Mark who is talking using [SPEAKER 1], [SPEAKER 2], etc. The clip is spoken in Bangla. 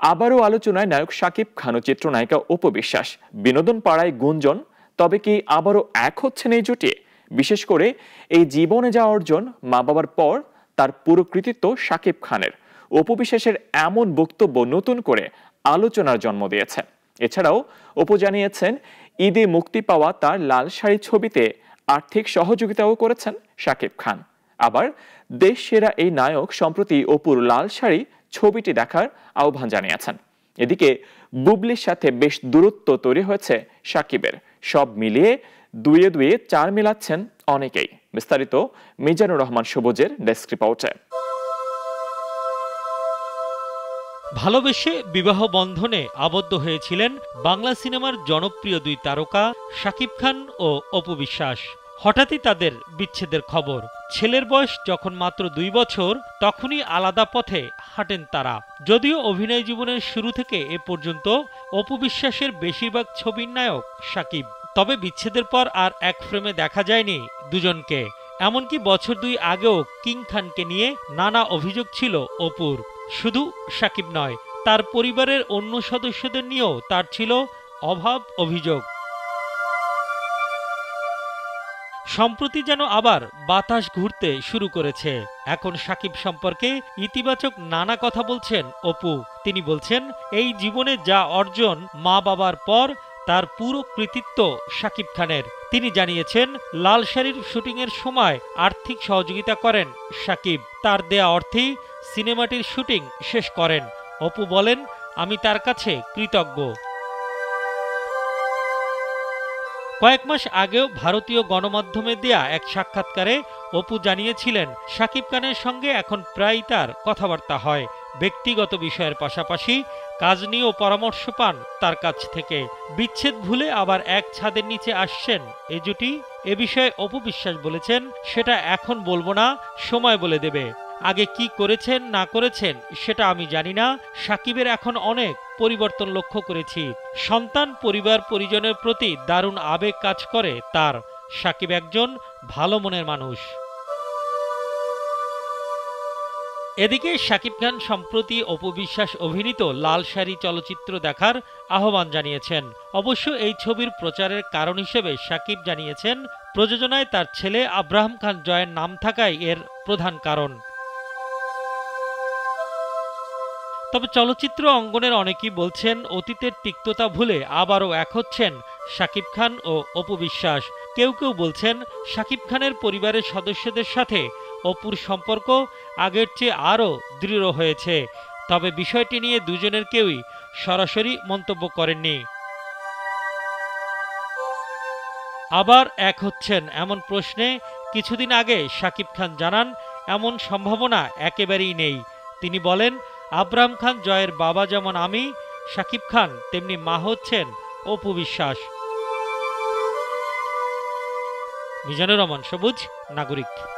[SPEAKER 1] আবারও আলোচনায় নায়ক শাকিব খান ও চিত্রনায়িকা উপবিশ্বাস বিনোদন পাড়ায় গুঞ্জন, তবে কি আবারও এক হচ্ছেন এই জুটি? বিশেষ করে এই জীবনে যা অর্জন মা বাবার পর তার পুরো কৃতিত্ব শাকিব খানের। উপবিশ্বাসের এমন বক্তব্য নতুন করে আলোচনার জন্ম দিয়েছে। এছাড়াও অপু জানিয়েছেন, ঈদে মুক্তি পাওয়া তার লাল শাড়ি ছবিতে আর্থিক সহযোগিতাও করেছেন সাকিব খান। আবার দেশ সেরা এই নায়ক, সম্প্রতি অপুর লাল শাড়ি ছবিটি দেখার আহ্বান জানিয়েছেন। এদিকে, বুবলির সাথে বেশ দূরত্ব তৈরি হয়েছে সাকিবের। সব মিলিয়ে দুয়ে দুয়ে চার মিলাচ্ছেন অনেকেই। বিস্তারিত মিজানুর রহমান সবুজের ডেস্ক রিপোর্টে।
[SPEAKER 2] ভালোবেসে বিবাহ বন্ধনে আবদ্ধ হয়েছিলেন বাংলা সিনেমার জনপ্রিয় দুই তারকা শাকিব খান ও অপু বিশ্বাস। হঠাৎই তাদের বিচ্ছেদের খবর। ছেলের বয়স যখন মাত্র দুই বছর, তখনই আলাদা পথে হাঁটেন তারা। যদিও অভিনয় জীবনের শুরু থেকে এ পর্যন্ত অপু বিশ্বাসের বেশিরভাগ ছবির নায়ক শাকিব তবে বিচ্ছেদের পর আর এক ফ্রেমে দেখা যায়নি দুজনকে। এমনকি বছর দুই আগেও কিং খানকে নিয়ে নানা অভিযোগ ছিল অপুর। শুধু সাকিব নয়, তার পরিবারের অন্য সদস্যদের নিয়েও তার ছিল অভাব অভিযোগ। সম্প্রতি যেন আবার বাতাস ঘুরতে শুরু করেছে। এখন সাকিব সম্পর্কে ইতিবাচক নানা কথা বলছেন অপু। তিনি বলছেন, এই জীবনে যা অর্জন মা বাবার পর, তার পুরো কৃতিত্ব শাকিব খানের। তিনি জানিয়েছেন, লাল শাড়ির শুটিংয়ের সময় আর্থিক সহযোগিতা করেন সাকিব। তার দেয়া অর্থেই সিনেমাটির শুটিং শেষ করেন। অপু বলেন, আমি তার কাছে কৃতজ্ঞ। কয়েক মাস আগেও ভারতীয় গণমাধ্যমে দেয়া এক সাক্ষাৎকারে অপু জানিয়েছিলেন শাকিব খানের সঙ্গে এখন প্রায় তার কথাবার্তা হয়। ব্যক্তিগত বিষয়ের পাশাপাশি কাজ নিয়েও পরামর্শ পান তার কাছ থেকে। বিচ্ছেদ ভুলে আবার এক ছাদের নিচে আসছেন। এ জুটি, এ বিষয়ে অপু বিশ্বাস বলেছেন, সেটা এখন বলব না, সময় বলে দেবে। আগে কি করেছেন, না করেছেন, সেটা আমি জানি না। সাকিবের এখন অনেক পরিবর্তন লক্ষ্য করেছি। সন্তান, পরিবার, পরিজনের প্রতি দারুণ আবেগ কাজ করে। তার সাকিব একজন ভালো মনের মানুষ। এদিকে শাকিব খান সম্প্রতি অপবিশ্বাস অভিনীত লাল শাড়ি চলচ্চিত্র দেখার আহ্বান জানিয়েছেন। অবশ্য এই ছবির প্রচারের কারণ হিসেবে শাকিব জানিয়েছেন, প্রযোজনায় তার ছেলে আব্রাহাম খান জয়ের নাম থাকাই এর প্রধান কারণ। তবে চলচ্চিত্র অঙ্গনের অনেকেই বলছেন, অতীতের তিক্ততা ভুলে আবারও এক হচ্ছেন শাকিব খান ও অপবিশ্বাস কেউ কেউ বলছেন, শাকিব খানের পরিবারের সদস্যদের সাথে অপুর সম্পর্ক আগের চেয়ে আরও দৃঢ় হয়েছে। তবে বিষয়টি নিয়ে দুজনের কেউই সরাসরি মন্তব্য করেননি। আবার এক হচ্ছেন এমন প্রশ্নে, কিছুদিন আগে শাকিব খান জানান, এমন সম্ভাবনা একেবারেই নেই। তিনি বলেন আবরাম খান জয়ের বাবা যেমন আমি সাকিব খান তেমনি মা হচ্ছেন অপু বিশ্বাস। মিজানুর রহমান, সবুজ নাগরিক।